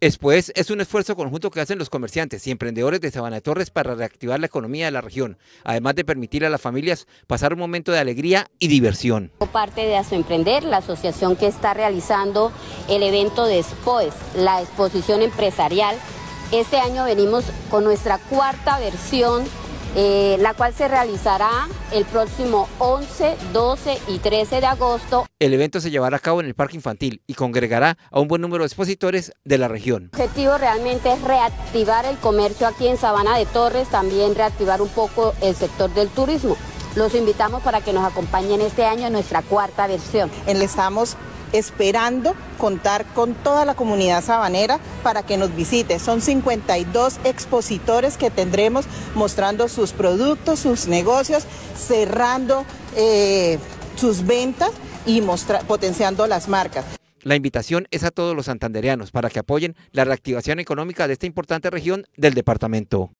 Después es un esfuerzo conjunto que hacen los comerciantes y emprendedores de Sabana de Torres para reactivar la economía de la región, además de permitir a las familias pasar un momento de alegría y diversión. Parte de Emprender, la asociación que está realizando el evento de SPOES, la exposición empresarial. Este año venimos con nuestra cuarta versión eh, la cual se realizará el próximo 11, 12 y 13 de agosto. El evento se llevará a cabo en el Parque Infantil y congregará a un buen número de expositores de la región. El objetivo realmente es reactivar el comercio aquí en Sabana de Torres, también reactivar un poco el sector del turismo. Los invitamos para que nos acompañen este año en nuestra cuarta versión. Estamos esperando contar con toda la comunidad sabanera para que nos visite. Son 52 expositores que tendremos mostrando sus productos, sus negocios, cerrando eh, sus ventas y potenciando las marcas. La invitación es a todos los santandereanos para que apoyen la reactivación económica de esta importante región del departamento.